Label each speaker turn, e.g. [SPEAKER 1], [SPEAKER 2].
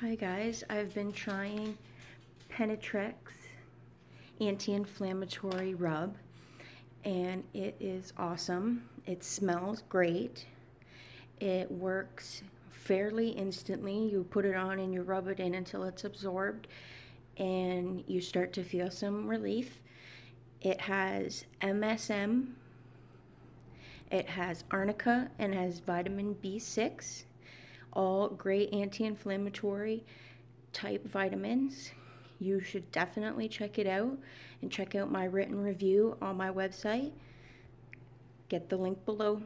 [SPEAKER 1] Hi guys, I've been trying Penetrex anti-inflammatory rub and it is awesome. It smells great. It works fairly instantly. You put it on and you rub it in until it's absorbed and you start to feel some relief. It has MSM, it has arnica and has vitamin B6, all great anti-inflammatory type vitamins. You should definitely check it out and check out my written review on my website. Get the link below.